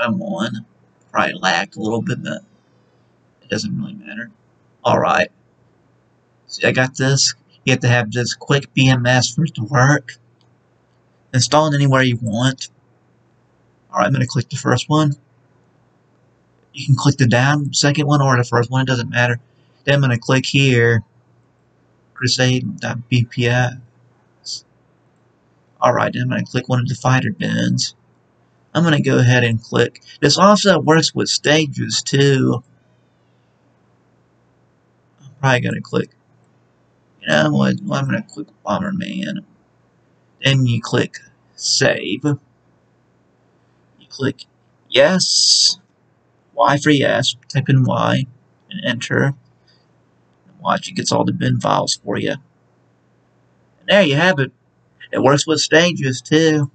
I'm on. Probably lagged a little bit, but it doesn't really matter. Alright. See, I got this. You have to have this QuickBMS for it to work. Install it anywhere you want. Alright, I'm going to click the first one. You can click the down second one or the first one, it doesn't matter. Then I'm going to click here, crusade.bms. Alright, then I'm going to click one of the fighter bins. I'm going to go ahead and click. This also works with stages too. I'm probably going to click. You know what? I'm going to click Bomberman. Then you click Save. You click Yes. Y for yes. Type in Y and enter. Watch, it gets all the bin files for you. And there you have it. It works with stages too.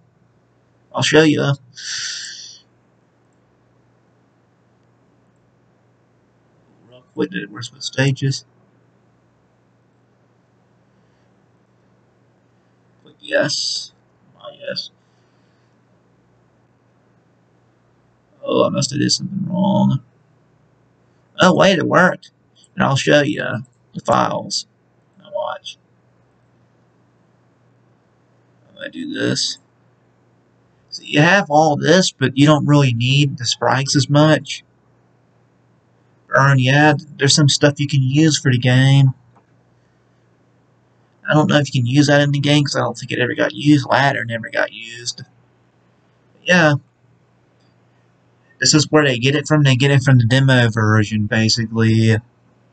I'll show you. Real quick, it works with stages. Click yes. My yes. Oh, I must have did something wrong. Oh, wait, it worked. And I'll show you the files. Now watch. I'm going to do this. You have all this, but you don't really need the sprites as much. Burn, yeah, there's some stuff you can use for the game. I don't know if you can use that in the game, because I don't think it ever got used. Ladder never got used. But yeah. This is where they get it from. They get it from the demo version, basically.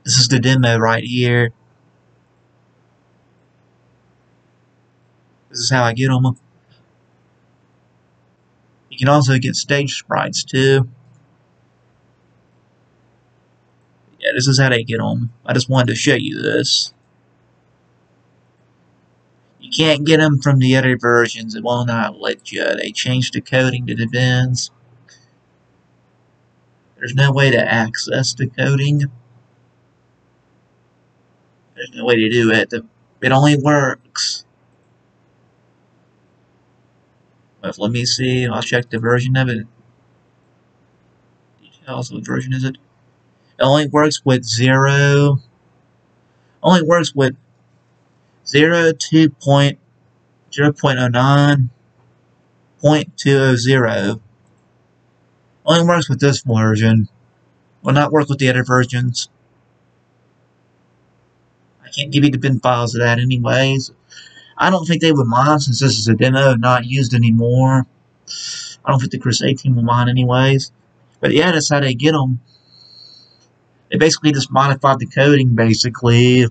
This is the demo right here. This is how I get them. You can also get stage sprites too. Yeah, this is how they get them. I just wanted to show you this. You can't get them from the other versions. It will not let you. They changed the coding to the bins. There's no way to access the coding. There's no way to do it. It only works. Let me see. I'll check the version of it. Details. What version is it? It only works with zero. Only works with zero two point zero point oh nine point two oh zero. Only works with this version. Will not work with the other versions. I can't give you the bin files of that anyways. I don't think they would mind since this is a demo not used anymore. I don't think the Crusade team will mind anyways. But yeah, that's how they get them. They basically just modified the coding, basically.